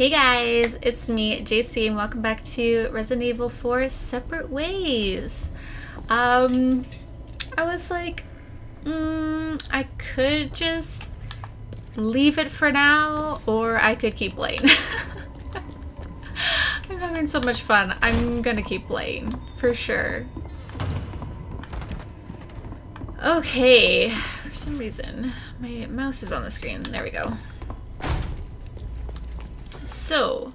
Hey guys, it's me, JC, and welcome back to Resident Evil 4 Separate Ways. Um, I was like, mm, I could just leave it for now, or I could keep playing. I'm having so much fun. I'm gonna keep playing, for sure. Okay, for some reason, my mouse is on the screen. There we go. So,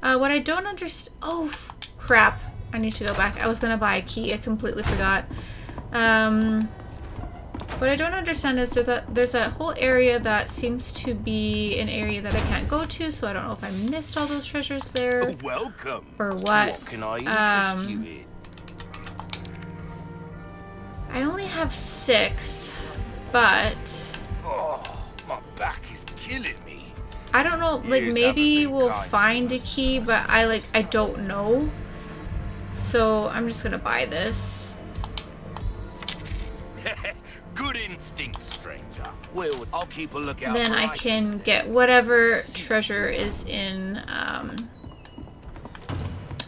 uh, what I don't understand... Oh, crap. I need to go back. I was going to buy a key. I completely forgot. Um, what I don't understand is that there's that whole area that seems to be an area that I can't go to, so I don't know if I missed all those treasures there. Welcome. Or what. What can I um, you in? I only have six, but... Oh, my back is killing me. I don't know, like Years maybe we'll find a key, but I like, I don't know. So I'm just gonna buy this. Good instinct, stranger. Well, I'll keep a lookout. then I can get whatever treasure is in um,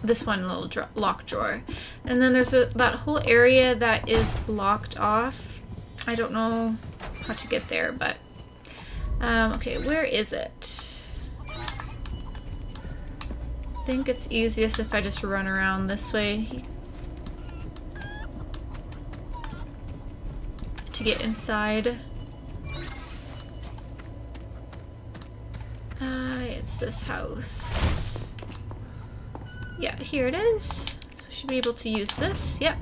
this one little dra lock drawer. And then there's a, that whole area that is blocked off. I don't know how to get there, but... Um, okay, where is it? I think it's easiest if I just run around this way. To get inside. Uh, it's this house. Yeah, here it is. So should be able to use this. Yep.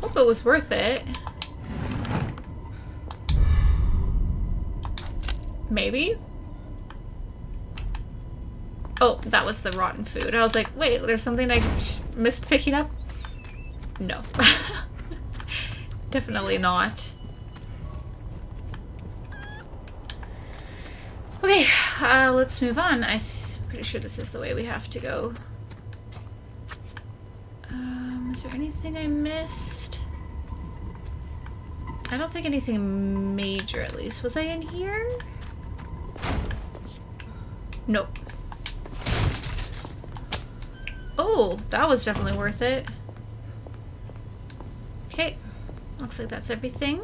Hope it was worth it. Maybe? Oh, that was the rotten food. I was like, wait, there's something I missed picking up? No. Definitely not. Okay, uh, let's move on. I'm pretty sure this is the way we have to go. Um, is there anything I missed? I don't think anything major, at least. Was I in here? Nope. Oh, that was definitely worth it. Okay, looks like that's everything.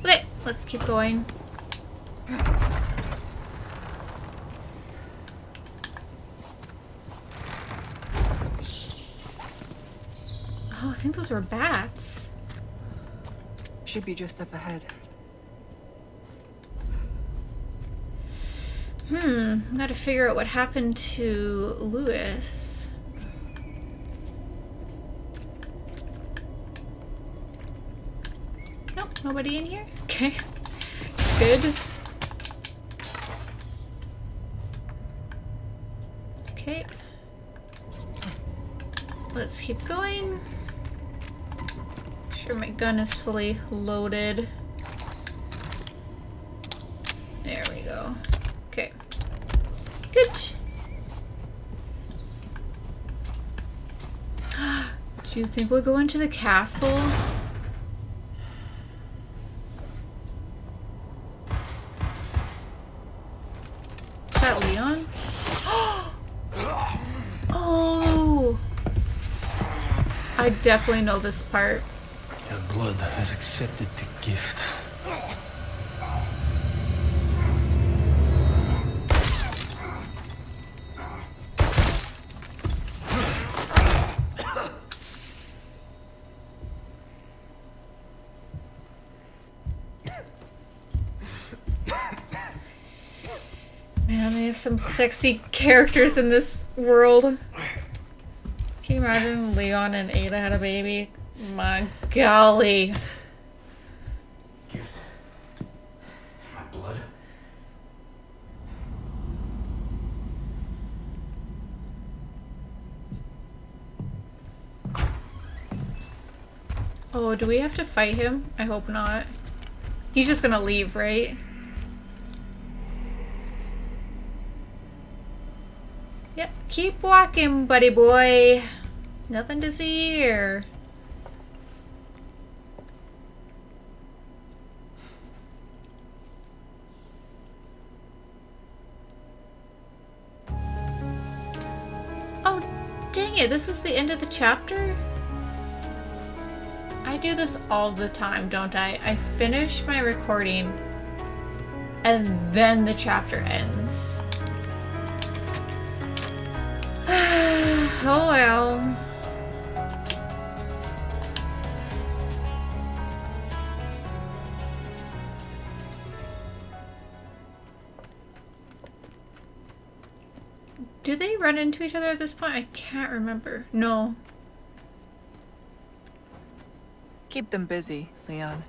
Okay, let's keep going. Oh, I think those were bats. Should be just up ahead. Hmm, gotta figure out what happened to Lewis. Nope, nobody in here? Okay. Good. Okay. Let's keep going. Sure my gun is fully loaded. There we go. Okay. Good. Do you think we'll go into the castle? Is that Leon? oh! I definitely know this part. Your blood has accepted the gift. Man, they have some sexy characters in this world. Can you imagine Leon and Ada had a baby? My golly. Gift. My blood. Oh, do we have to fight him? I hope not. He's just gonna leave, right? Keep walking, buddy boy. Nothing to see here. Oh, dang it. This was the end of the chapter? I do this all the time, don't I? I finish my recording and then the chapter ends. Oh well. Do they run into each other at this point? I can't remember. No. Keep them busy, Leon.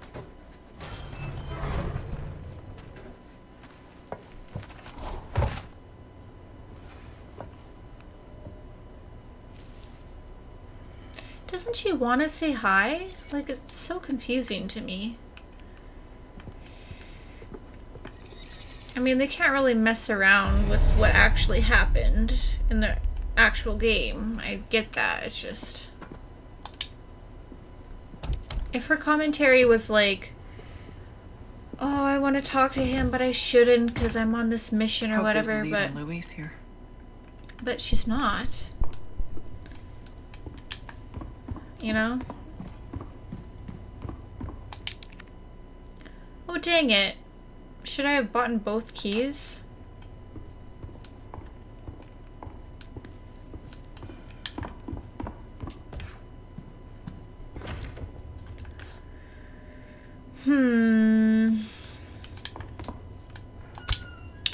Doesn't she want to say hi? Like, it's so confusing to me. I mean, they can't really mess around with what actually happened in the actual game. I get that. It's just... If her commentary was like, oh, I want to talk to him, but I shouldn't because I'm on this mission or Hope whatever, but... Louise here. But she's not. You know? Oh, dang it. Should I have bought both keys? Hmm.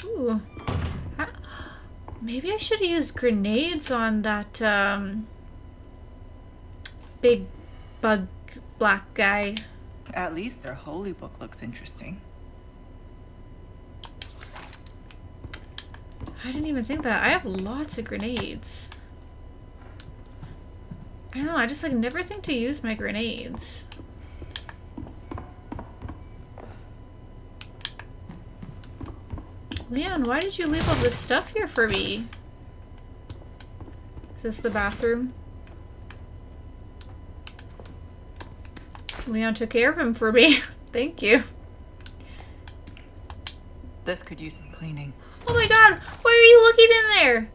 Ooh. I- maybe I should have used grenades on that, um, big bug black guy. At least their holy book looks interesting. I didn't even think that. I have lots of grenades. I don't know, I just like never think to use my grenades. Leon, why did you leave all this stuff here for me? Is this the bathroom? Leon took care of him for me. Thank you. This could use some cleaning. Oh my god, why are you looking in there?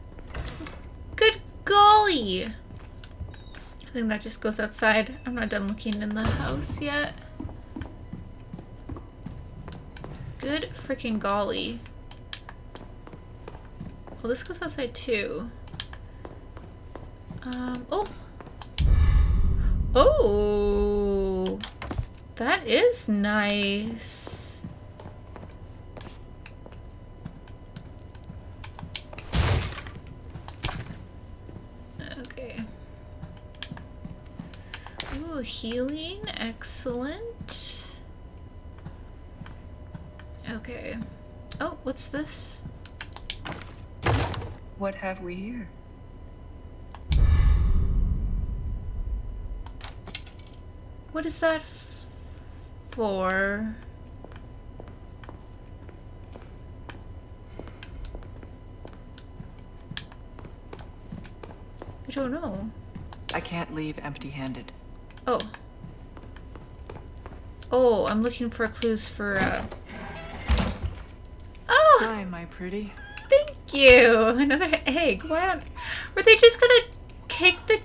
Good golly. I think that just goes outside. I'm not done looking in the house yet. Good freaking golly. Well, this goes outside too. Um, oh. Oh. That is nice. Okay. Ooh, healing. Excellent. Okay. Oh, what's this? What have we here? What is that for? I don't know. I can't leave empty-handed. Oh. Oh, I'm looking for clues for, uh... Oh! Hi, my pretty. Thank you! Another egg. Why on... Were they just gonna kick the...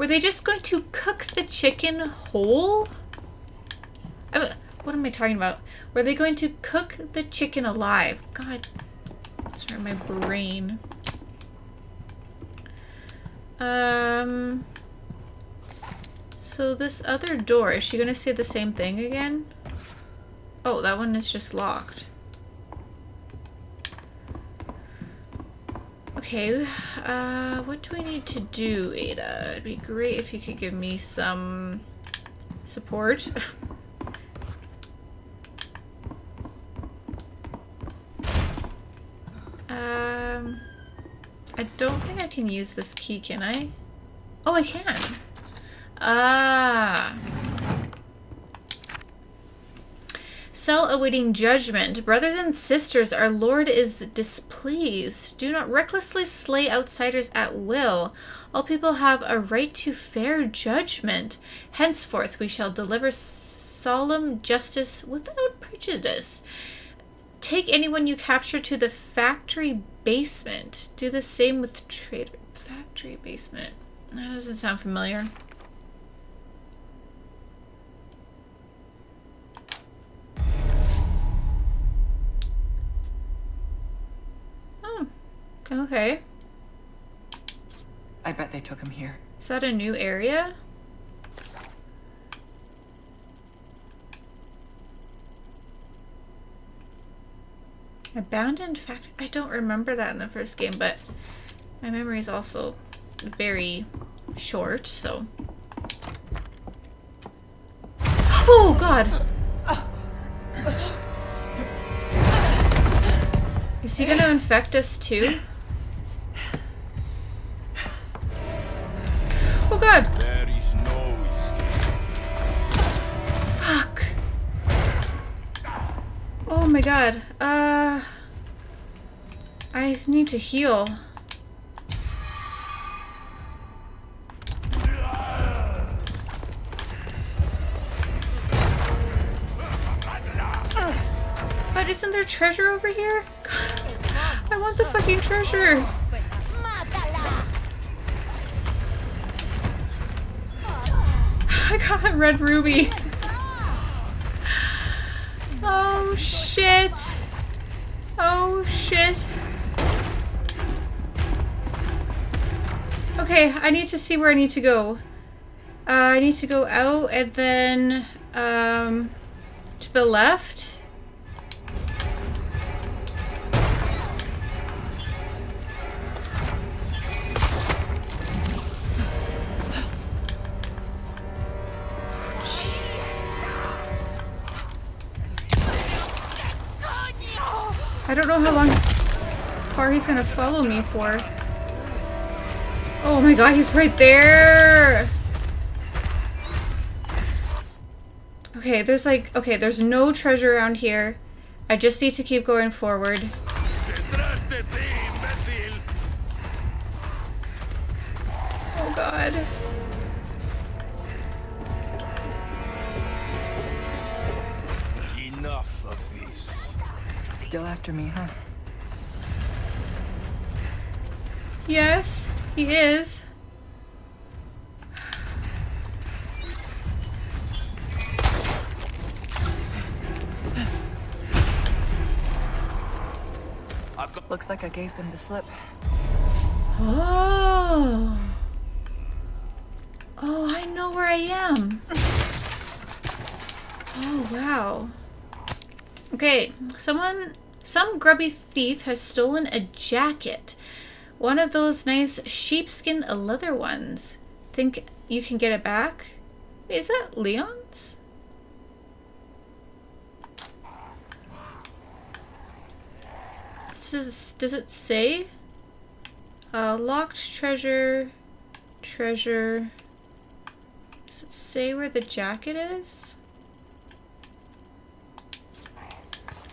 Were they just going to cook the chicken whole? I, what am I talking about? Were they going to cook the chicken alive? God. Sorry, my brain. Um... So this other door, is she gonna say the same thing again? Oh, that one is just locked. Okay, uh, what do we need to do, Ada? It'd be great if you could give me some support. um, I don't think I can use this key, can I? Oh, I can. Ah. Cell awaiting judgment. Brothers and sisters, our Lord is displeased. Do not recklessly slay outsiders at will. All people have a right to fair judgment. Henceforth we shall deliver solemn justice without prejudice. Take anyone you capture to the factory basement. Do the same with traitor Factory basement. That doesn't sound familiar. Okay. I bet they took him here. Is that a new area? Abandoned factory. I don't remember that in the first game, but my memory is also very short, so. Oh god! Is he gonna infect us too? My god. Uh. I need to heal. But isn't there treasure over here? God, I want the fucking treasure. I got a red ruby. Oh shit. Oh shit. Okay, I need to see where I need to go. Uh, I need to go out and then um, to the left. Far he's gonna follow me for. Oh my god, he's right there! Okay, there's like, okay, there's no treasure around here. I just need to keep going forward. Detrás de ti, imbécil. Oh god. Enough of this. Still after me, huh? Yes, he is. I've got Looks like I gave them the slip. Oh. Oh, I know where I am. Oh, wow. Okay, someone, some grubby thief has stolen a jacket. One of those nice sheepskin leather ones. Think you can get it back? Is that Leon's? This is, does it say? Uh, locked treasure, treasure. Does it say where the jacket is?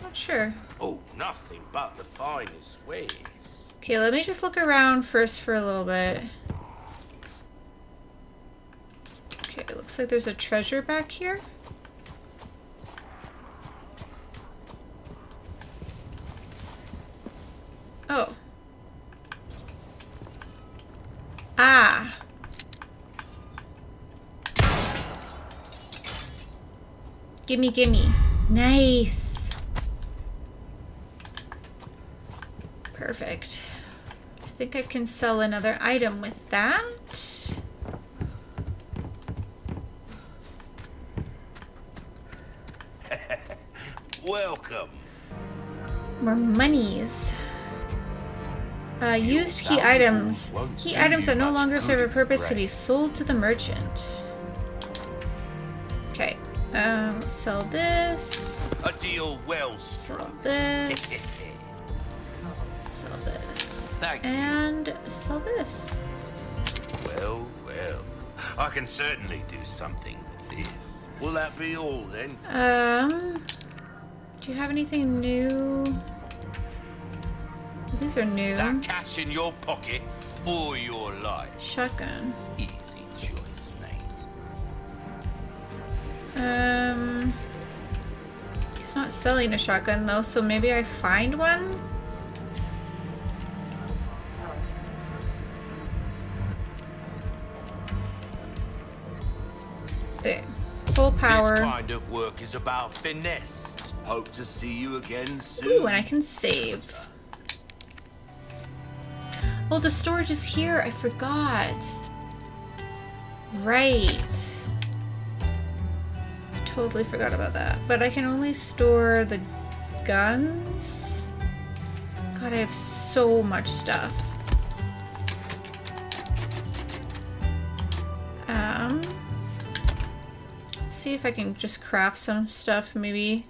Not sure. oh nothing but the finest ways. Okay, let me just look around first for a little bit. Okay, it looks like there's a treasure back here. Oh. Ah. Gimme, gimme. Nice. Perfect. I think I can sell another item with that. Welcome. More monies. Uh, used key items. Key items that no longer serve a purpose can be sold to the merchant. Okay. Um, sell this. A deal well Sell struck. this. Sell this. Thank you. And sell this. Well, well. I can certainly do something with this. Will that be all then? Um, do you have anything new? These are new. That cash in your pocket or your life? Shotgun. Easy choice, mate. Um, he's not selling a shotgun though, so maybe I find one. Power. This kind of work is about finesse. Hope to see you again soon. Ooh, and I can save. Oh, the storage is here. I forgot. Right. Totally forgot about that. But I can only store the guns. God, I have so much stuff. See if I can just craft some stuff, maybe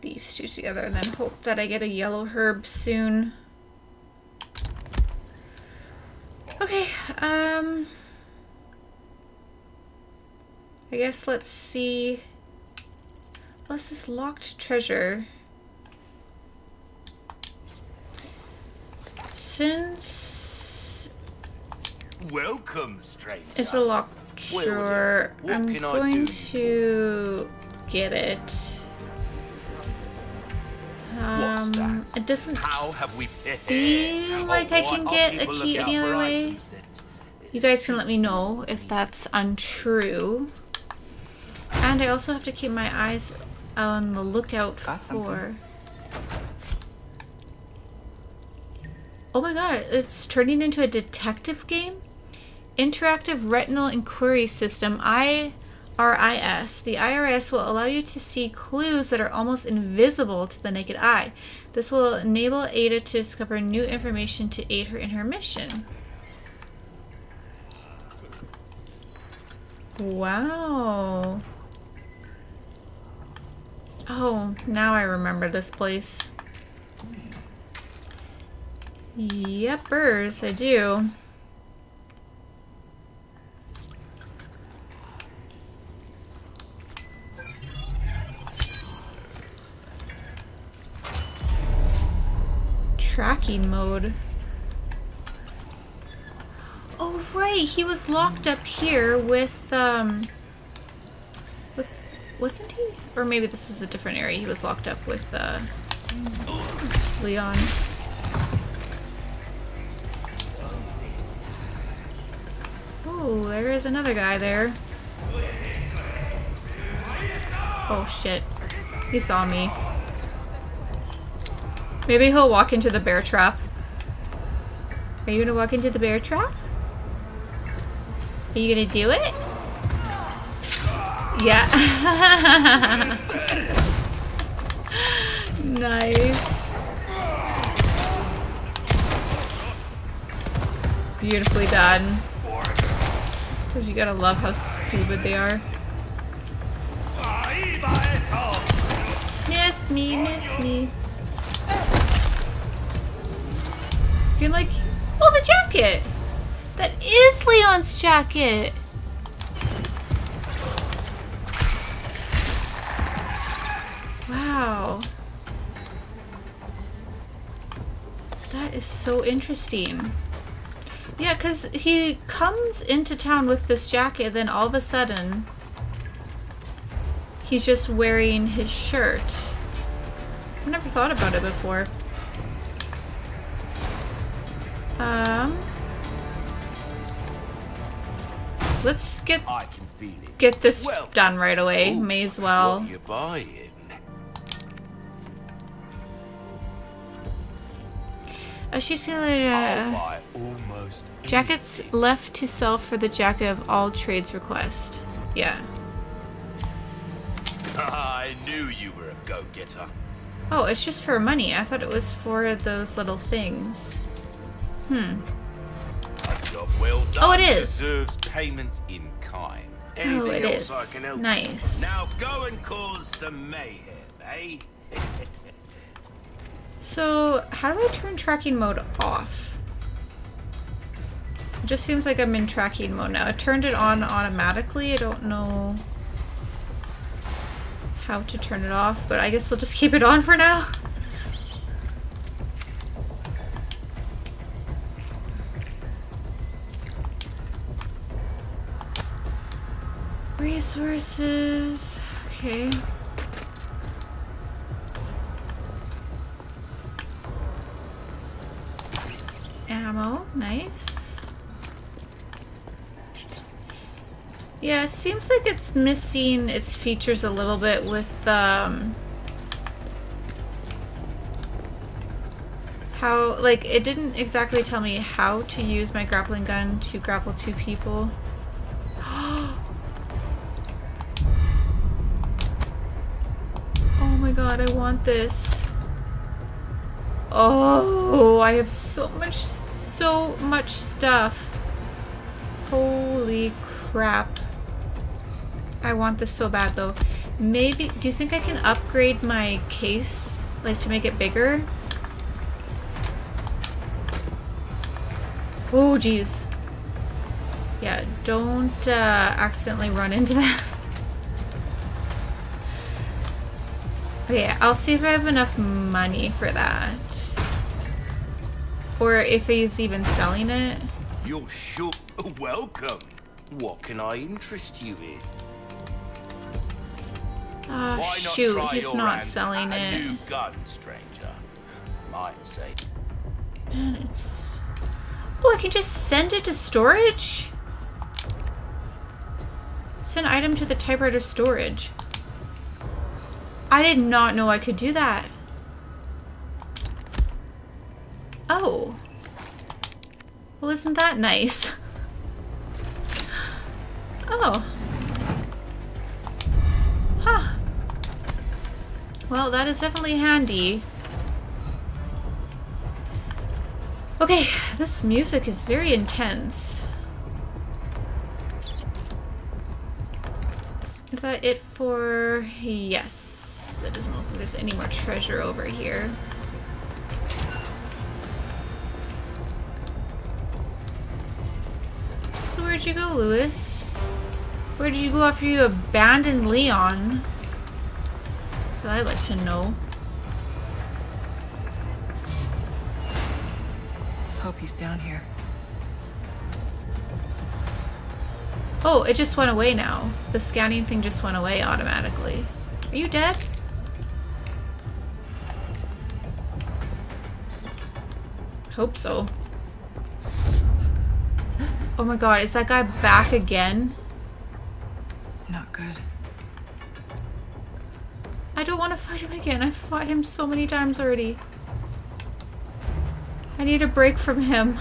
these two together and then hope that I get a yellow herb soon. Okay, um... I guess let's see... What's this locked treasure? Since Welcome, stranger. it's a locked What I'm going to get it. Um, It doesn't How have we seem like I can get a key any other way. You guys can let me know if that's untrue. And I also have to keep my eyes on the lookout for. Oh my god, it's turning into a detective game? Interactive Retinal Inquiry System, IRIS. The IRIS will allow you to see clues that are almost invisible to the naked eye. This will enable Ada to discover new information to aid her in her mission. Wow. Oh, now I remember this place. Yepers, I do. Tracking mode. Oh right, he was locked up here with um with wasn't he? Or maybe this is a different area. He was locked up with uh Leon. Oh, there is another guy there. Oh shit. He saw me. Maybe he'll walk into the bear trap. Are you gonna walk into the bear trap? Are you gonna do it? Yeah. nice. Beautifully done. Because you gotta love how stupid they are. Miss me, miss me. You're like, oh, the jacket! That is Leon's jacket! Wow. That is so interesting. Yeah, because he comes into town with this jacket, then all of a sudden, he's just wearing his shirt. I never thought about it before. Let's get I can feel it. get this Well, done right away. Ooh, May as well. You buying? Oh, she's gonna. Uh, almost jackets anything. left to sell for the jacket of all trades request. Yeah. I knew you were a go-getter. Oh, it's just for money. I thought it was for those little things. Hmm. Well done Oh, it is. deserves payment in kind. Anything Oh, it else is. I can help Nice. Now go and cause some mayhem, eh? So, how do I turn tracking mode off? It just seems like I'm in tracking mode now. I turned it on automatically. I don't know how to turn it off, but I guess we'll just keep it on for now. Resources. Okay. Ammo, nice. Yeah, it seems like it's missing its features a little bit with um how like it didn't exactly tell me how to use my grappling gun to grapple two people. oh my god, I want this. Oh, I have so much so much stuff. Holy crap. I want this so bad though. Maybe, do you think I can upgrade my case? Like to make it bigger? Oh jeez. Yeah, don't uh, accidentally run into that. okay, I'll see if I have enough money for that. Or if he's even selling it. You're sure welcome. What can I interest you in? Ah, Oh shoot, he's not selling it. new gun, stranger. Might say. Man, it's... Oh, I can just send it to storage? Send item to the typewriter storage. I did not know I could do that. Oh. Well, isn't that nice? Oh. Huh. Well, that is definitely handy. Okay, this music is very intense. Is that it for... Yes. It doesn't look like there's any more treasure over here. So where'd you go, Lewis? Where did you go after you abandoned Leon? That's what I'd like to know. Hope he's down here. Oh, it just went away now. The scanning thing just went away automatically. Are you dead? Hope so. Oh my god, is that guy back again? Not good. I don't want to fight him again. I've fought him so many times already. I need a break from him.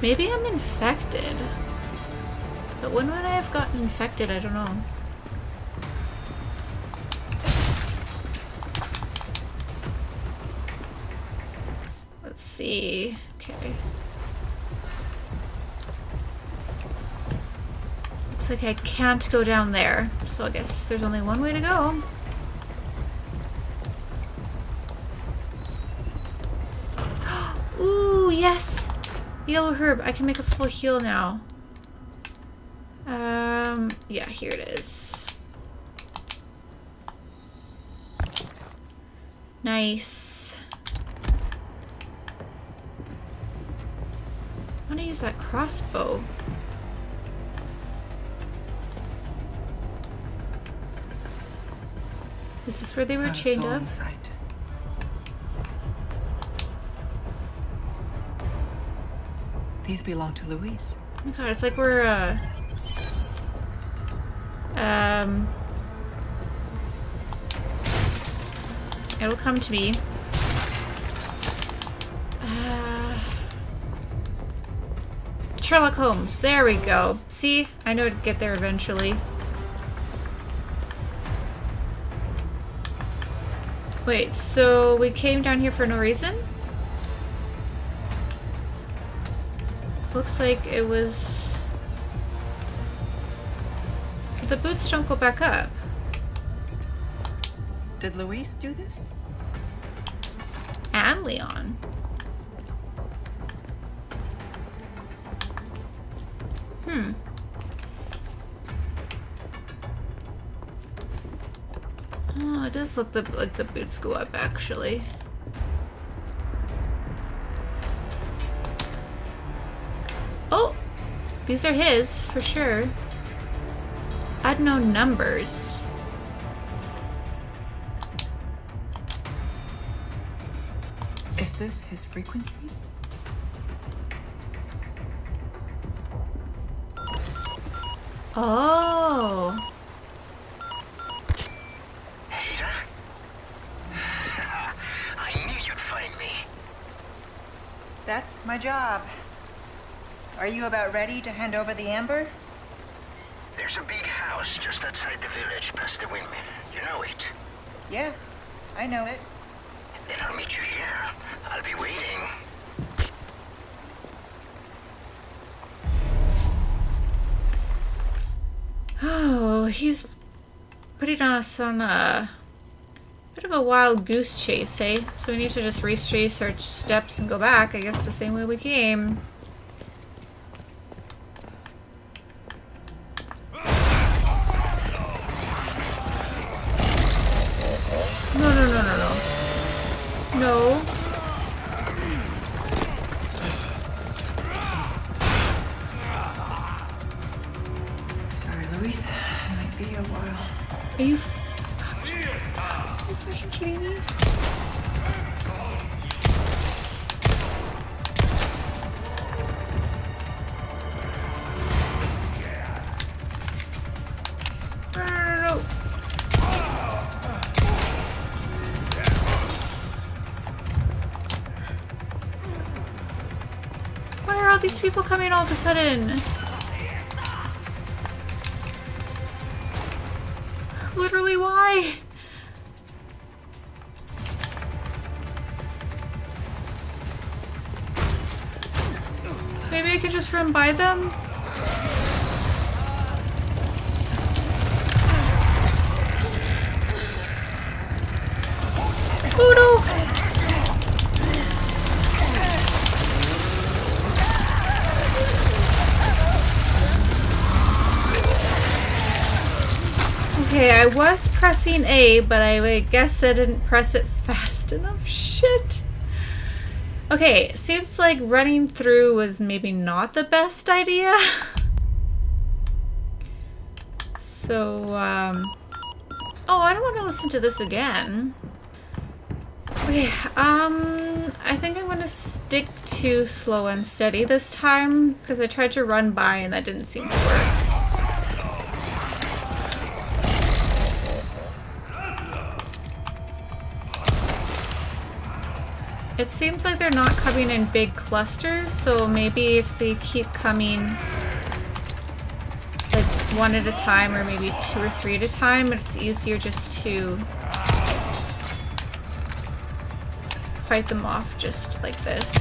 Maybe I'm infected. But when would I have gotten infected? I don't know. See. Okay. Looks like I can't go down there. So I guess there's only one way to go. Ooh, yes! Yellow herb. I can make a full heal now. Um, yeah, here it is. Nice. Use that crossbow. This is this where they were chained up? These belong to Luis. Oh my god, it's like we're, uh... Um... It'll come to me. Sherlock Holmes. There we go. See? I know to get there eventually. Wait, so we came down here for no reason? Looks like it was... The boots don't go back up. Did Luis do this? And Leon. Just look the, like the boots go up, actually. Oh! These are his, for sure. Add no numbers. Is this his frequency? Oh! My job. Are you about ready to hand over the amber? There's a big house just outside the village past the windmill. You know it. Yeah, I know it. Then I'll meet you here. I'll be waiting. Oh, he's putting us uh, on a bit of a wild goose chase, eh? So we need to just retrace our steps and go back, I guess the same way we came. Of a sudden? A, but I, guess I didn't press it fast enough. Shit. Okay, seems like running through was maybe not the best idea. So, um... Oh, I don't want to listen to this again. Okay, um... I think I'm gonna stick to slow and steady this time, because I tried to run by and that didn't seem to work. It seems like they're not coming in big clusters, so maybe if they keep coming like one at a time or maybe two or three at a time, it's easier just to fight them off just like this.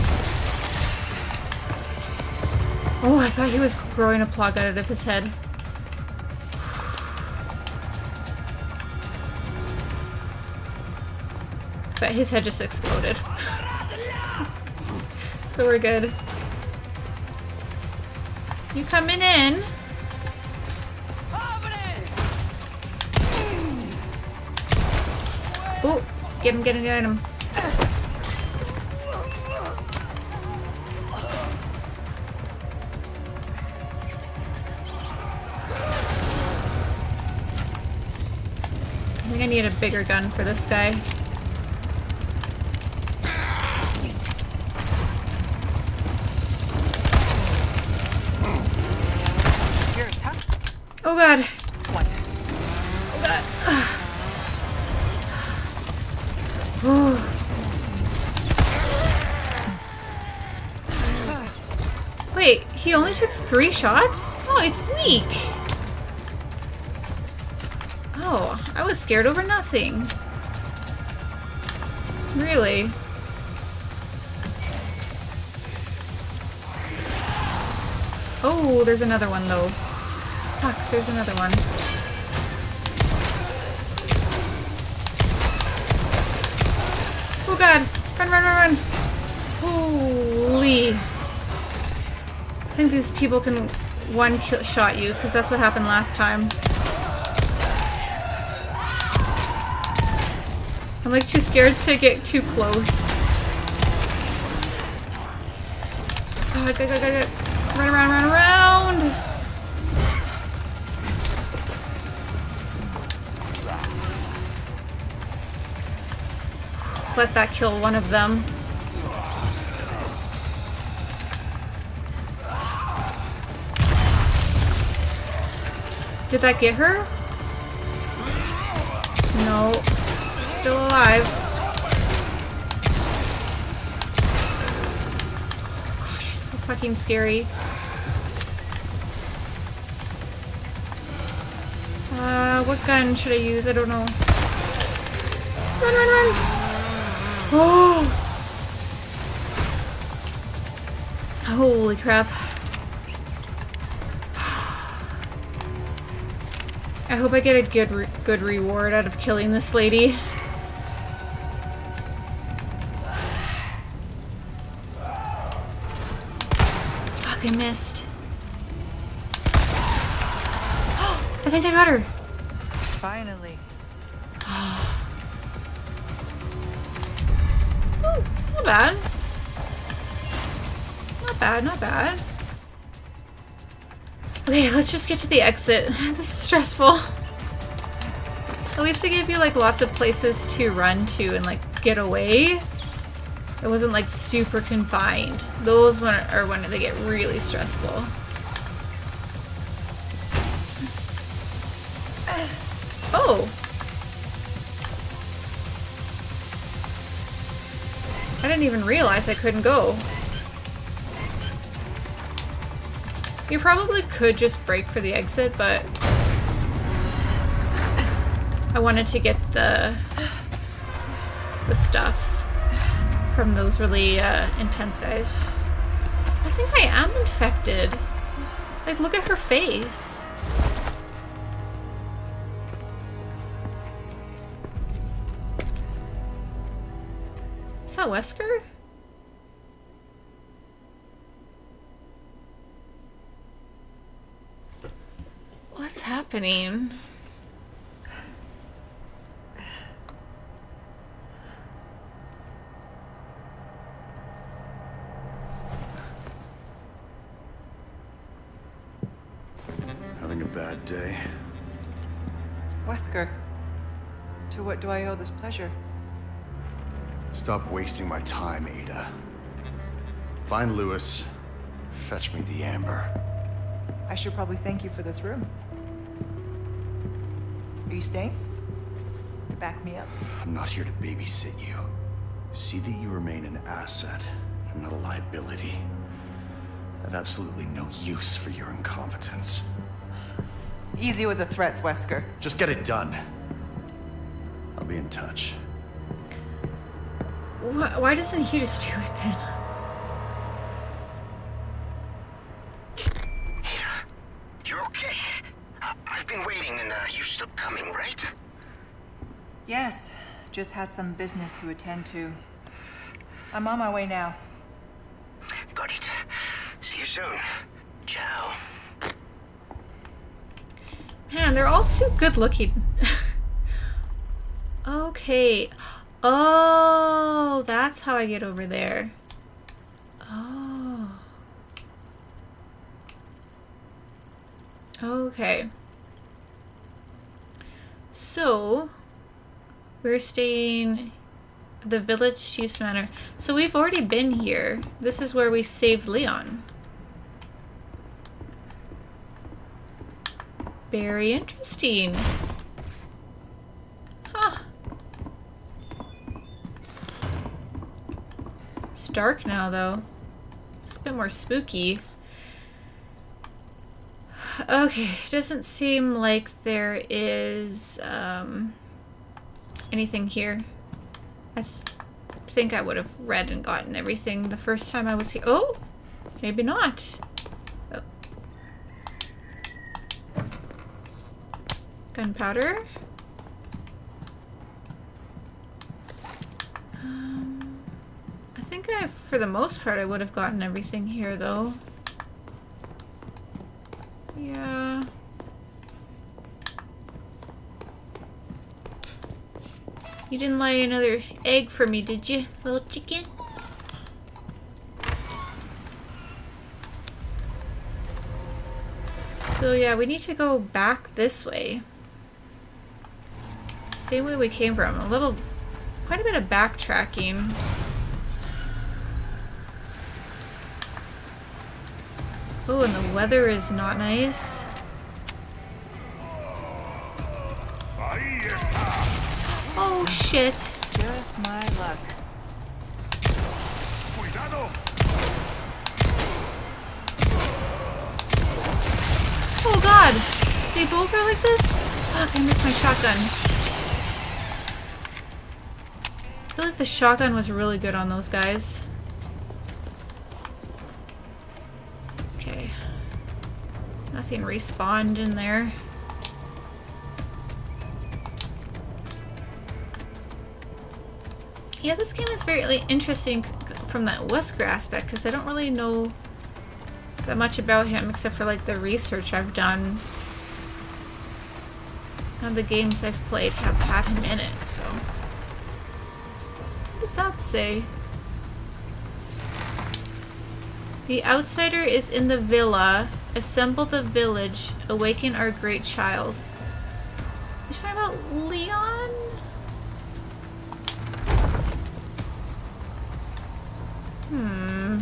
Oh, I thought he was growing a plug out of his head. But his head just exploded. so we're good. You coming in? Oh, get him, get him, get him. I think I need a bigger gun for this guy. Here, huh? Oh god. One. Wait, he only took three shots? Oh, it's weak. Oh, I was scared over nothing. Really? Oh, there's another one though. Fuck, there's another one. Oh god! Run, run, run, run! Holy! I think these people can one shot you, because that's what happened last time. I'm like too scared to get too close. God, go, go, go, go. Run around, run around! Let that kill one of them. Did that get her? No. Still alive. Gosh, she's so fucking scary. Uh, what gun should I use? I don't know. Run, run, run! Oh! Holy crap. I hope I get a good re good reward out of killing this lady. Fuck, I missed. I think I got her. Finally. Ooh, not bad. Not bad, not bad. Okay, let's just get to the exit. This is stressful. At least they gave you like lots of places to run to and like get away. It wasn't like super confined. Those one are when they get really stressful. Oh. I didn't even realize I couldn't go. You probably could just break for the exit, but I wanted to get the the stuff from those really uh, intense guys. I think I am infected. Like, look at her face. Is that Wesker? What's happening? Having a bad day. Wesker. To what do I owe this pleasure? Stop wasting my time, Ada. Find Luis. Fetch me the amber. I should probably thank you for this room. Are you staying? To back me up? I'm not here to babysit you. See that you remain an asset and not a liability. I have absolutely no use for your incompetence. Easy with the threats, Wesker. Just get it done. I'll be in touch. Wh- Why doesn't he just do it then? Ada, you're okay. I- I've been waiting and uh, you're still coming, right? Yes, just had some business to attend to. I'm on my way now. Got it. See you soon. Ciao. Man, they're all too good looking. okay. Oh, that's how I get over there. Oh. Okay. So, we're staying the village chief's manor. So we've already been here. This is where we saved Leon. Very interesting. Huh. It's dark now, though. It's a bit more spooky. Okay, doesn't seem like there is um, anything here. I th think I would have read and gotten everything the first time I was here. Oh, maybe not. Oh. Gunpowder. Um, I think I, for the most part, I would have gotten everything here, though. Yeah. You didn't lay another egg for me, did you, little chicken? So yeah, we need to go back this way. Same way we came from. A little, quite a bit of backtracking. Oh, and the weather is not nice. Oh shit. Just my luck. Cuidado. Oh god. They both are like this? Fuck, I missed my shotgun. I feel like the shotgun was really good on those guys. Okay. Nothing respawned in there. Yeah, this game is very interesting from that Wesker aspect because I don't really know that much about him except for like the research I've done. And the games I've played have had him in it, so. What does that say? The outsider is in the villa. Assemble the village. Awaken our great child. You talking about Leon? Hmm.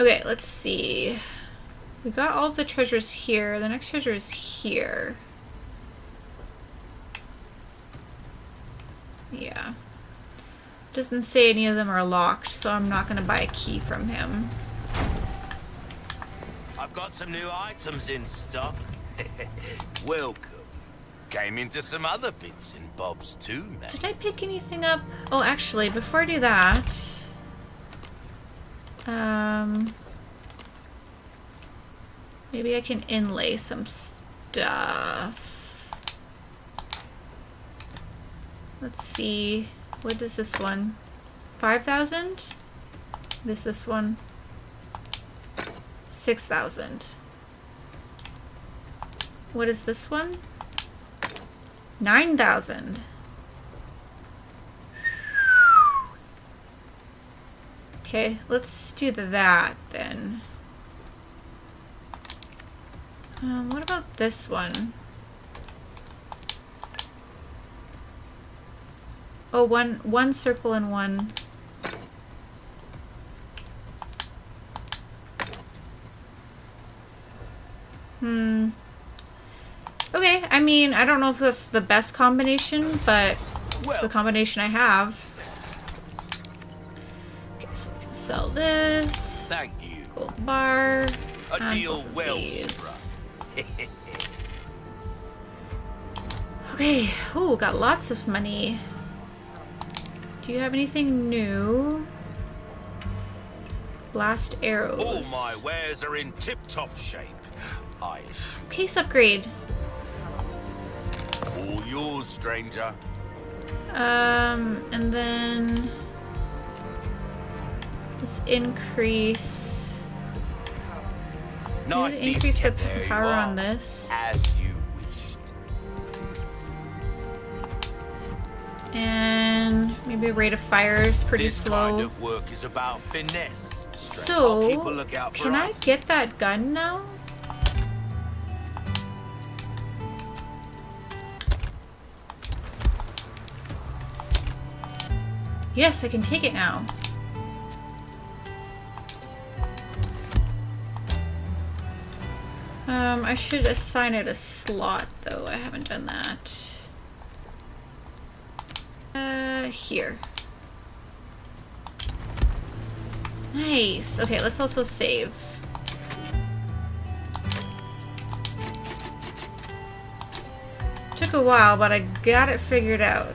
Okay, let's see. We got all of the treasures here. The next treasure is here. Yeah. Doesn't say any of them are locked, so I'm not going to buy a key from him. I've got some new items in stock. Welcome. Came into some other bits and bobs too, man. Did I pick anything up? Oh, actually, before I do that... Um... Maybe I can inlay some stuff. Let's see. What is this one? 5,000? What is this one? 6,000. What is this one? 9,000. Okay, let's do that then. Um, what about this one? Oh, one, one circle and one. Hmm. Okay, I mean, I don't know if that's the best combination, but it's the combination I have. Sell this. Thank you. Gold bar. A deal well. Okay. Oh, got lots of money. Do you have anything new? Blast arrows. All my wares are in tip-top shape. I Case upgrade. all yours, stranger. Um, and then let's increase. Needs increase the kept there you power on this. As you wished. And maybe rate of fire is pretty this slow. kind of work is about finesse. so, I'll keep a lookout for can I get that gun now? Yes, I can take it now. Um, I should assign it a slot, though. I haven't done that. Uh, here. Nice. Okay, let's also save. Took a while, but I got it figured out.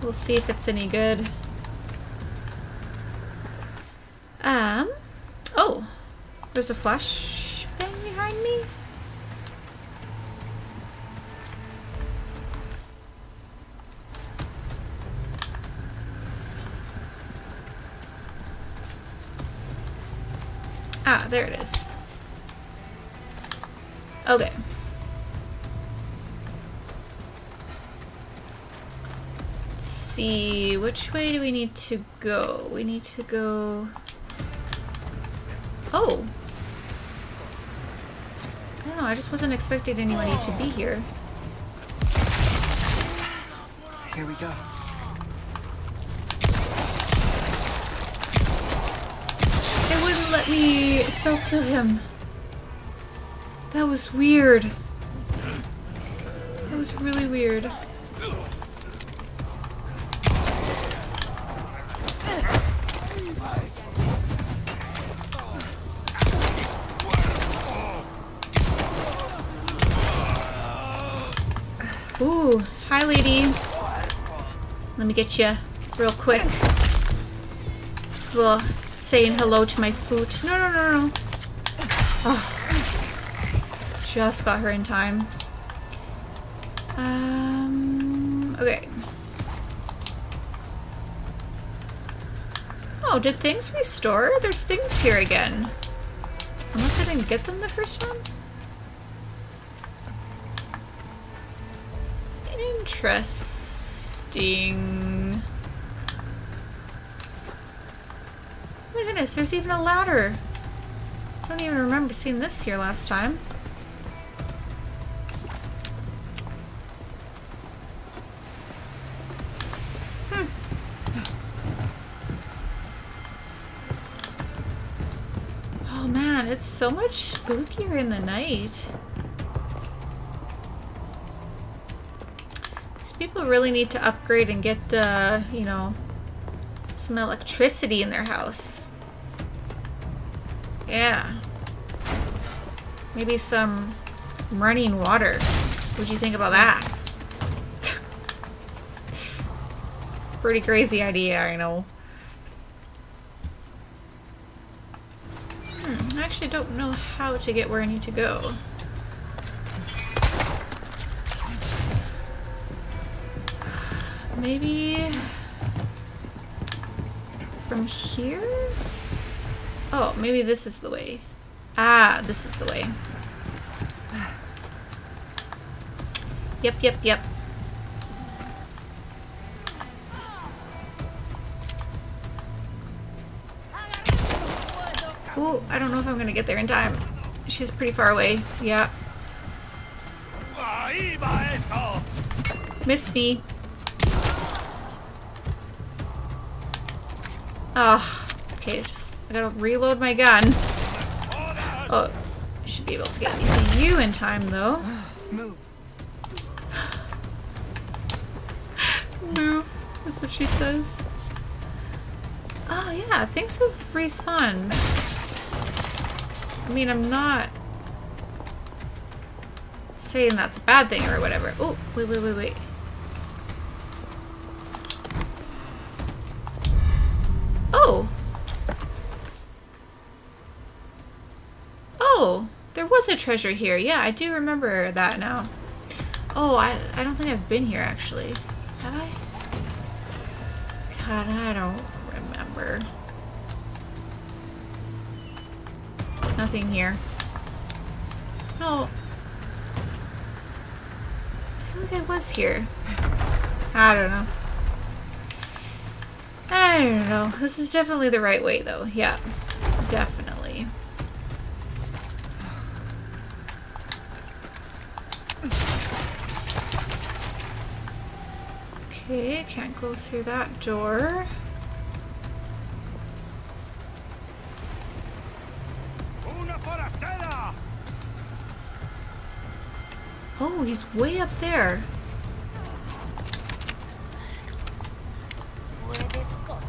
We'll see if it's any good. Um, there's a flashbang behind me? Ah, there it is. Okay. Let's see, which way do we need to go? We need to go... Oh. I don't know, I just wasn't expecting anybody to be here. Here we go. It wouldn't let me self-kill him. That was weird. That was really weird. Ooh, hi lady. Let me get you real quick. Little saying hello to my foot. No, no, no, no. Oh. Just got her in time. Um, okay. Oh, did things restore? There's things here again. Unless I didn't get them the first time? Interesting. Oh my goodness, there's even a ladder. I don't even remember seeing this here last time. Hmm. Oh man, it's so much spookier in the night. People really need to upgrade and get, uh, you know, some electricity in their house. Yeah. Maybe some running water. What'd you think about that? Pretty crazy idea, I know. Hmm, I actually don't know how to get where I need to go. Maybe from here? Oh, maybe this is the way. Ah, this is the way. Yep, yep, yep. Ooh, I don't know if I'm gonna get there in time. She's pretty far away. Yeah. Miss me. Oh, okay, just I gotta reload my gun. Oh, should be able to get me to you in time though. Move. Move. That's what she says. Oh yeah, things have respawned. I mean, I'm not saying that's a bad thing or whatever. Oh, wait, wait, wait, wait. Oh. Oh, there was treasure here. Yeah, I do remember that now. Oh, I, I don't think I've been here actually. Have I? God, I don't remember. Nothing here. No. I feel like I was here. I don't know. I don't know. This is definitely the right way though. Yeah. Definitely. Okay, can't go through that door. Oh, he's way up there. Puedes correr,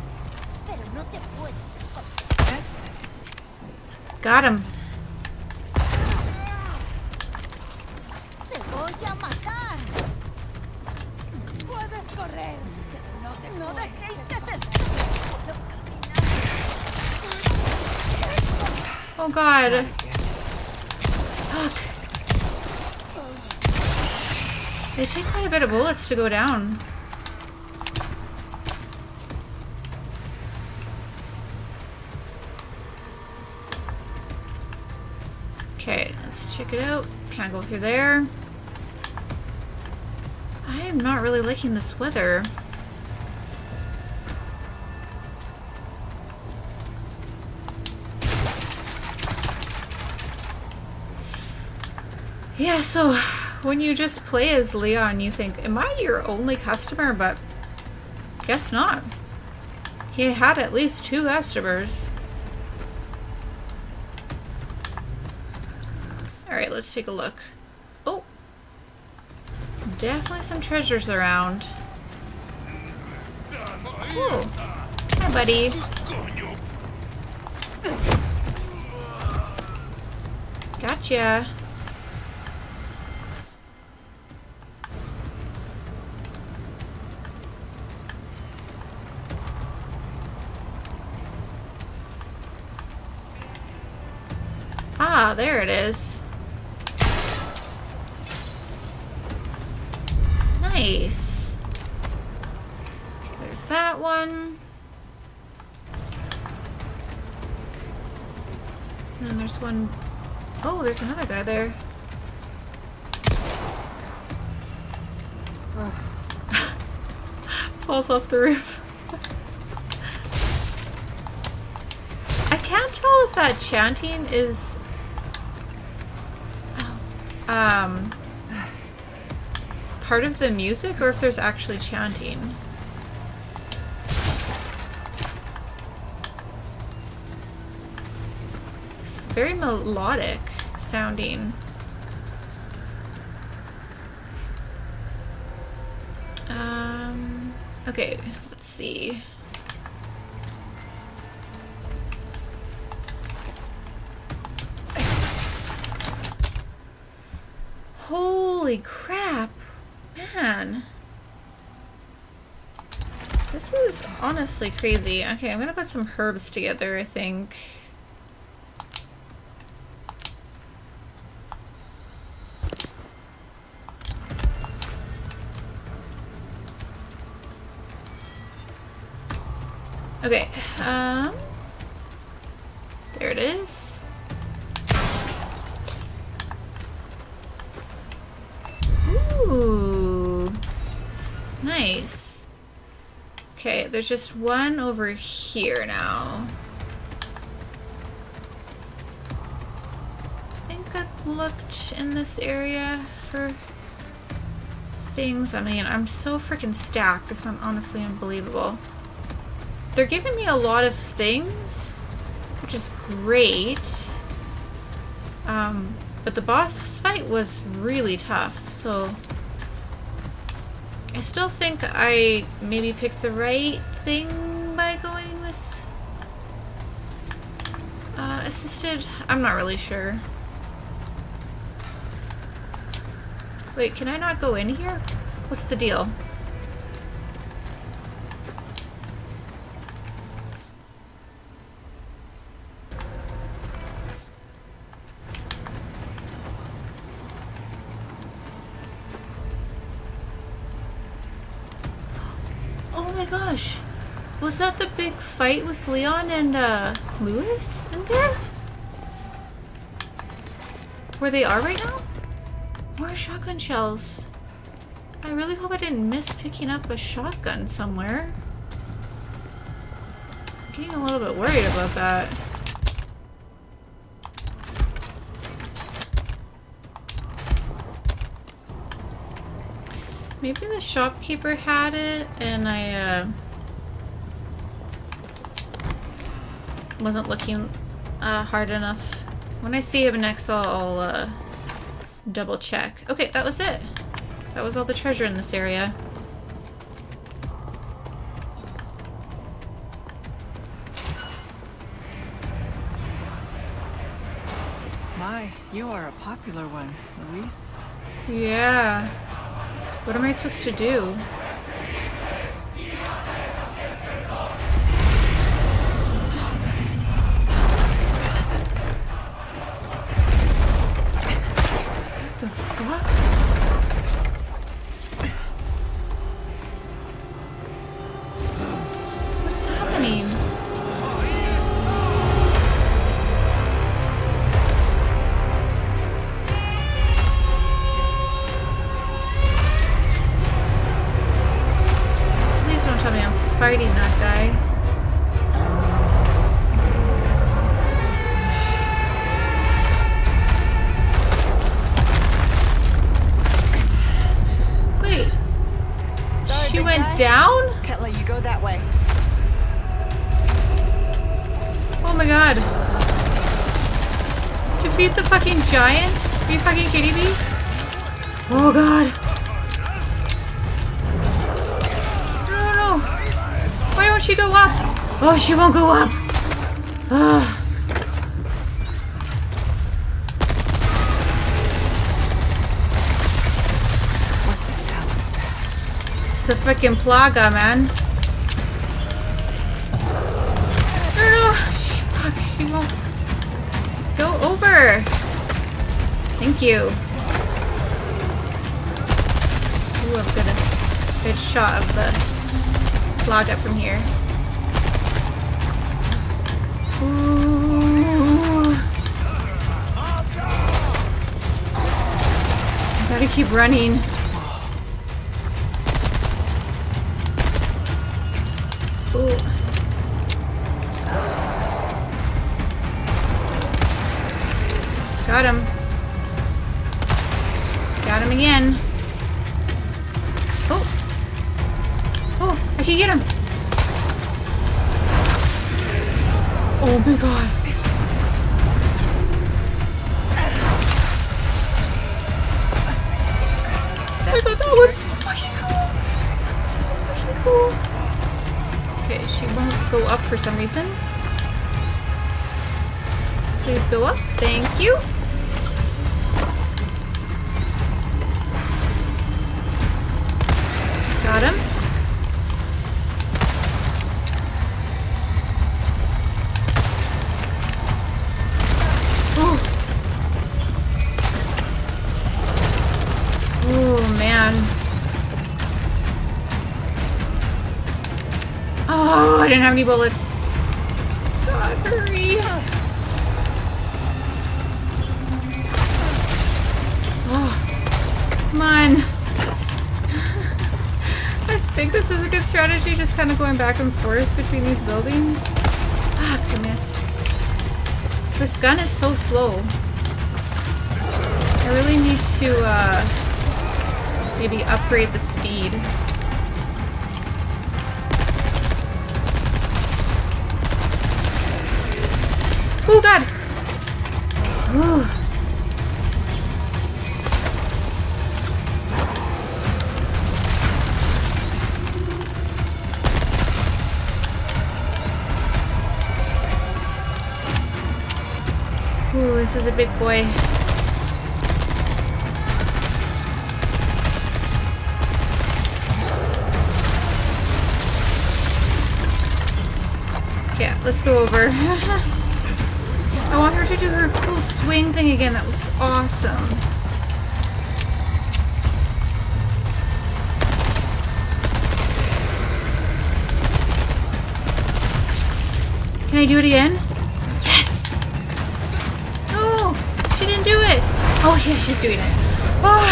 pero no te puedes esconder. Got him. God. Fuck. They take quite a bit of bullets to go down. Okay, let's check it out. Can't go through there. I am not really liking this weather. Yeah, so when you just play as Leon, you think, am I your only customer? But guess not. He had at least two customers. Alright, let's take a look. Oh! Definitely some treasures around. Oh. Hi, buddy. Gotcha. Ah, there it is. Nice. Okay, there's that one. And then there's one Oh, there's another guy there. Falls off the roof. I can't tell if that chanting is um part of the music or if there's actually chanting. It's very melodic sounding. Um, okay, let's see. Honestly crazy. Okay, I'm gonna put some herbs together, I think. Okay, um, there it is. Ooh, nice. Okay, there's just one over here now. I think I've looked in this area for things. I mean, I'm so freaking stacked. It's honestly unbelievable. They're giving me a lot of things, which is great. Um, but the boss fight was really tough, so I still think I maybe picked the right thing by going with uh, assisted. I'm not really sure. Wait, can I not go in here? What's the deal? Big fight with Leon and uh, Luis in there? Where they are right now? More shotgun shells. I really hope I didn't miss picking up a shotgun somewhere. I'm getting a little bit worried about that. Maybe the shopkeeper had it and I uh, wasn't looking uh, hard enough. When I see him next, I'll, I'll uh, double check. Okay, that was it. That was all the treasure in this area. My, you are a popular one, Luis. Yeah. What am I supposed to do? Freaking plaga, man. No, no. Fuck, she won't. Go over. Thank you. Ooh, I've got a good shot of the plaga from here. Ooh. Gotta keep running. Got him. Got him again. Oh. Oh, I can get him. Oh my god. I thought that was so fucking cool. That was so fucking cool. Okay, she won't go up for some reason. Please go up. Thank you. Oh, I didn't have any bullets. God, hurry. Oh, come on. I think this is a good strategy, just kind of going back and forth between these buildings. Fuck, I missed. This gun is so slow. I really need to, uh, maybe upgrade the speed. A big boy. Yeah, let's go over. I want her to do her cool swing thing again. That was awesome. Can I do it again? Oh, yeah, she's doing it. Oh.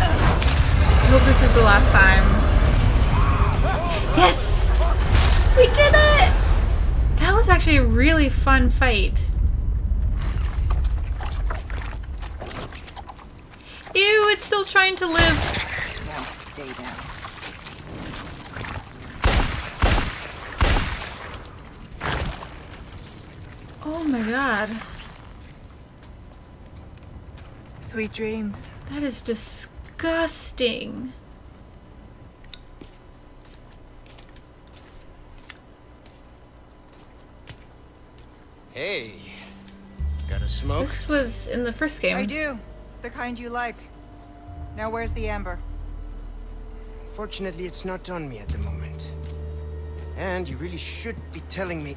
I hope this is the last time. Yes! We did it! That was actually a really fun fight. Ew, it's still trying to live. Now stay down. Oh my god. Sweet dreams. That is disgusting. Hey, got a smoke? This was in the first game. I do. The kind you like. Now where's the amber? Fortunately, it's not on me at the moment. And you really should be telling me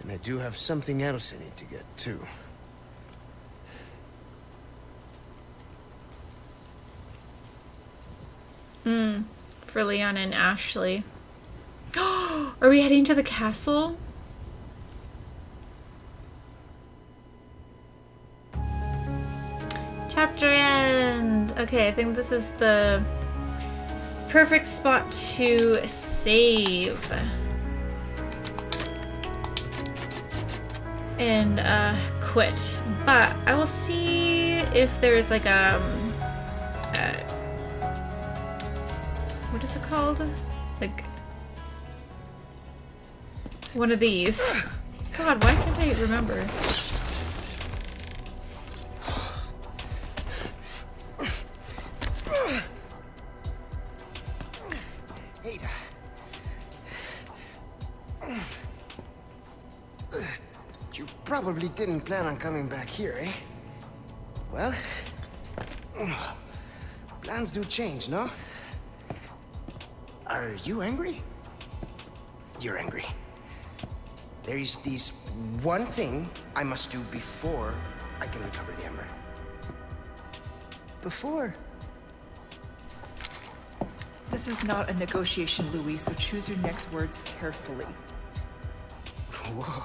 And I do have something else I need to get, too. Hmm. For Leon and Ashley. Are we heading to the castle? Chapter end! Okay, I think this is the perfect spot to save. And uh, quit. But I will see if there's like a. Uh, what is it called? Like. One of these. God, why can't I remember? Probably didn't plan on coming back here, eh? Well, plans do change, no? Are you angry? You're angry. There is this one thing I must do before I can recover the amber. Before. This is not a negotiation, Luis, so choose your next words carefully. Whoa.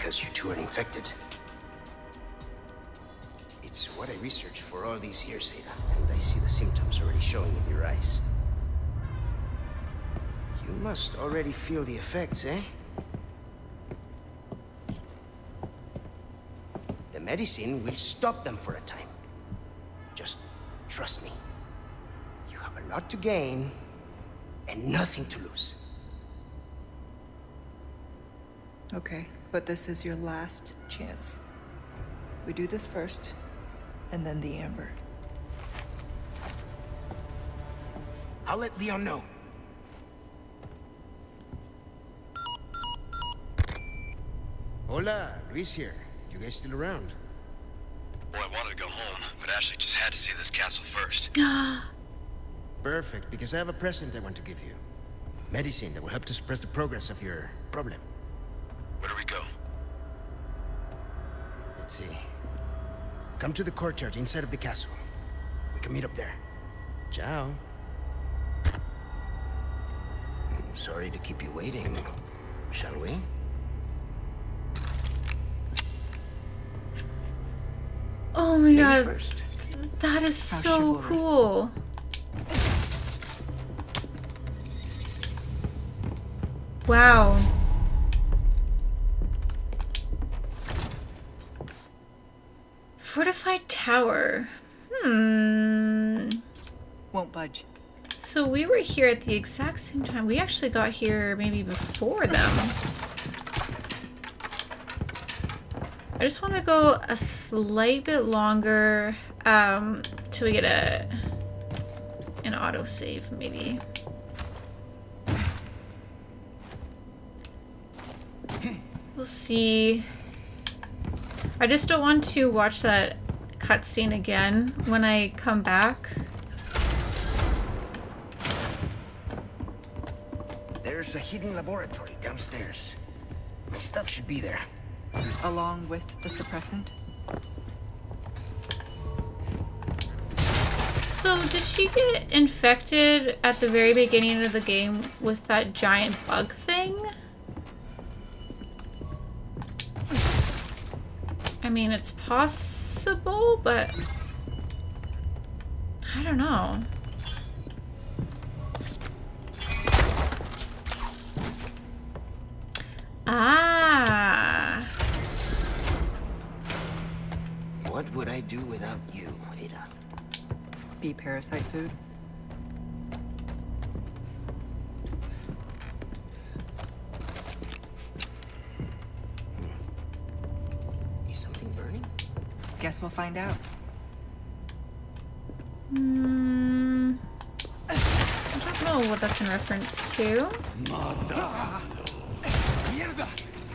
Because you two are infected. It's what I researched for all these years, Ada, and I see the symptoms already showing in your eyes. You must already feel the effects, eh? The medicine will stop them for a time. Just trust me. You have a lot to gain and nothing to lose. Okay, but this is your last chance. We do this first, and then the amber. I'll let Leon know. Hola, Luis here. You guys still around? Well, I wanted to go home, but Ashley just had to see this castle first. Perfect, because I have a present I want to give you. Medicine that will help to suppress the progress of your problem. Where do we go? Let's see. Come to the courtyard inside of the castle. We can meet up there. Ciao. I'm sorry to keep you waiting. Shall we? Oh my Ladies god, first. that is How so chivalrous. cool. Wow. Fortified tower. Hmm. Won't budge. So we were here at the exact same time. We actually got here maybe before them. I just want to go a slight bit longer um, till we get a an autosave, maybe. We'll see. I just don't want to watch that cutscene again when I come back. There's a hidden laboratory downstairs. My stuff should be there. Along with the suppressant? So, did she get infected at the very beginning of the game with that giant bug thing? I mean, it's possible, but I don't know. Ah. What would I do without you, Ada? Be parasite food? Is something burning? Guess we'll find out. Hmm. I don't know what that's in reference to. Mierda!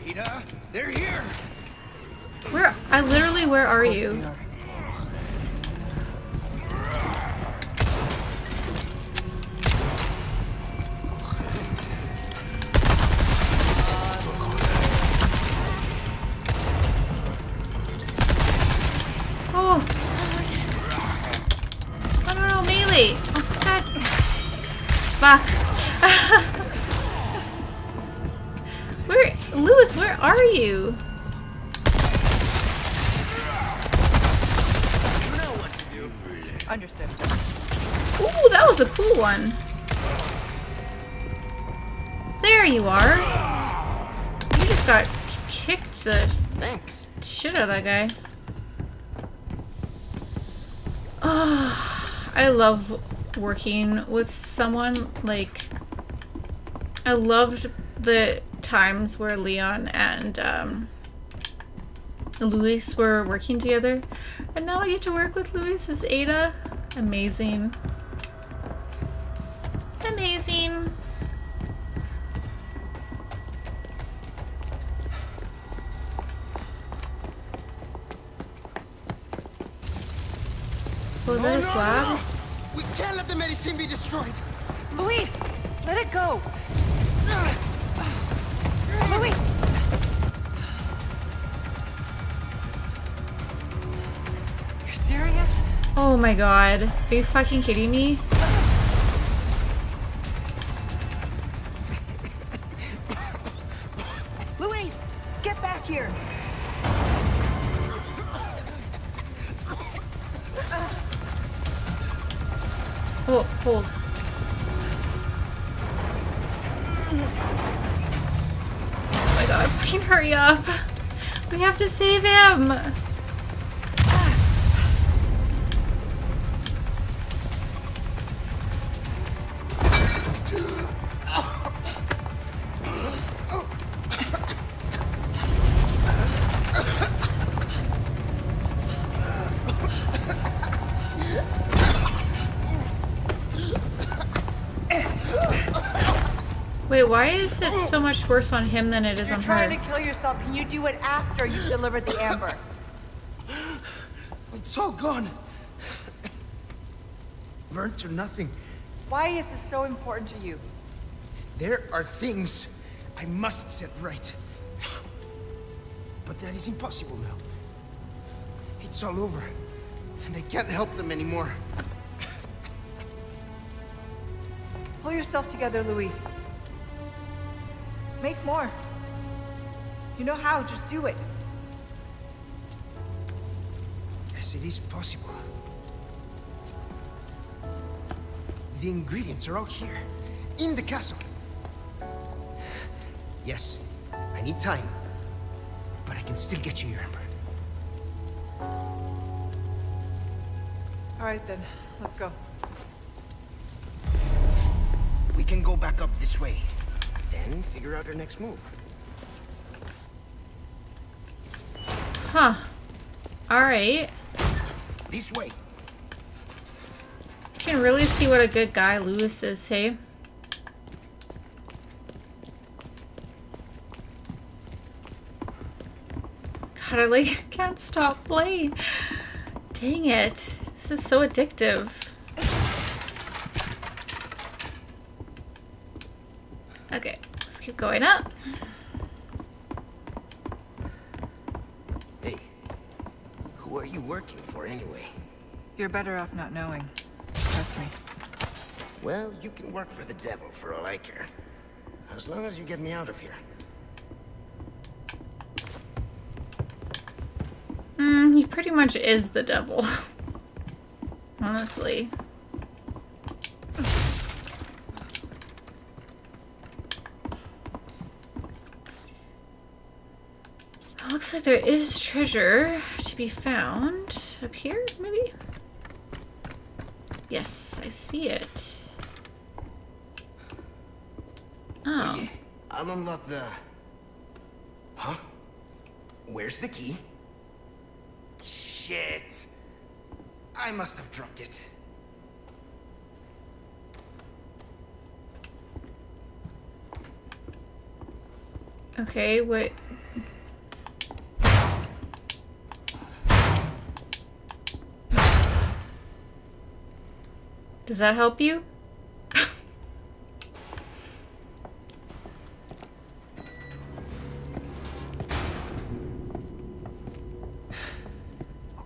Ada, they're here! Where? I literally, where are you? Guy. Oh, I love working with someone. Like, I loved the times where Leon and um, Luis were working together. And now I get to work with Luis as Ada. Amazing. Was it a slab? We can't let the medicine be destroyed! Luis, let it go. Ah. Luis. You're serious? Oh my god. Are you fucking kidding me? Why is it so much worse on him than it is on her. You're trying to kill yourself. Can you do it after you've delivered the amber? It's all gone. Burnt to nothing. Why is this so important to you? There are things I must set right. But that is impossible now. It's all over. And I can't help them anymore. Pull yourself together, Luis. Make more. You know how, just do it. Yes, it is possible. The ingredients are all here, in the castle. Yes, I need time, but I can still get you your amber. All right then, let's go. We can go back up this way, figure out our next move. Huh. Alright. This way. You can really see what a good guy Luis is, hey? God, I like can't stop playing. Dang it. This is so addictive. Okay, let's keep going up. Hey, who are you working for anyway? You're better off not knowing. Trust me. Well, you can work for the devil for all I care. As long as you get me out of here. Mm, he pretty much is the devil. Honestly. there is treasure to be found up here, maybe? Yes, I see it. Oh. I'll unlock the... Huh? Where's the key? Shit. I must have dropped it. Okay, what Does that help you?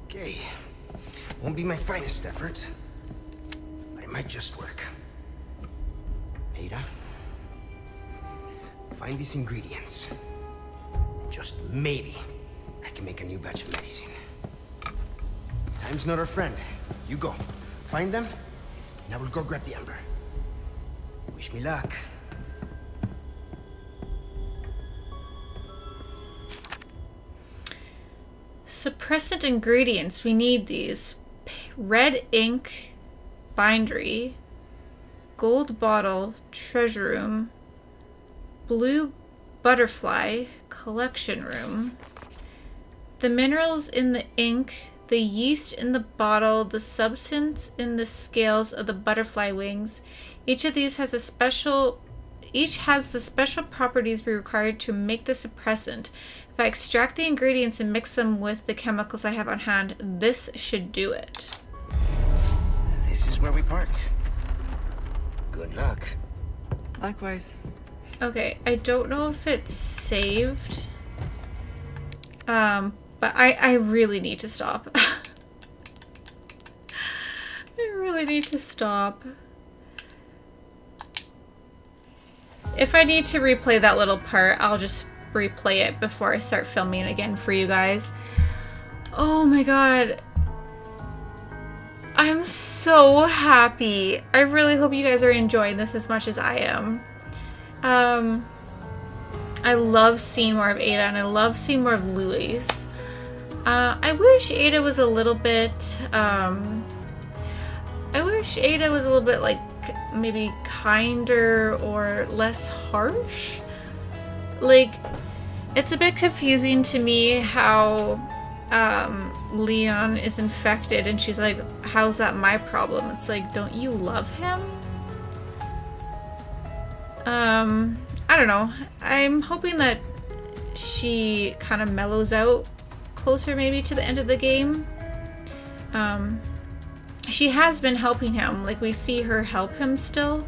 Okay. Won't be my finest effort, but it might just work. Ada, find these ingredients. Just maybe I can make a new batch of medicine. Time's not our friend. You go. Find them, and I will go grab the amber. Wish me luck. Suppressant ingredients. We need these. Red ink, bindery, gold bottle, treasure room, blue butterfly, collection room. The minerals in the ink, the yeast in the bottle, the substance in the scales of the butterfly wings. Each of these has a special each has the special properties we require to make the suppressant. If I extract the ingredients and mix them with the chemicals I have on hand, this should do it. This is where we part. Good luck. Likewise. Okay, I don't know if it's saved. Um, but I, I really need to stop. I really need to stop. If I need to replay that little part, I'll just replay it before I start filming again for you guys. Oh my god. I'm so happy. I really hope you guys are enjoying this as much as I am. Um, I love seeing more of Ada and I love seeing more of Luis. Uh, I wish Ada was a little bit, um, I wish Ada was a little bit like maybe kinder or less harsh. Like, it's a bit confusing to me how um, Leon is infected and she's like, how's that my problem? It's like, don't you love him? Um, I don't know. I'm hoping that she kind of mellows out closer maybe to the end of the game. Um, she has been helping him. Like, we see her help him still.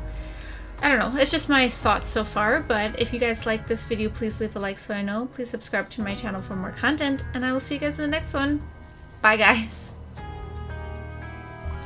I don't know. It's just my thoughts so far. But if you guys like this video, please leave a like so I know. Please subscribe to my channel for more content. And I will see you guys in the next one. Bye, guys.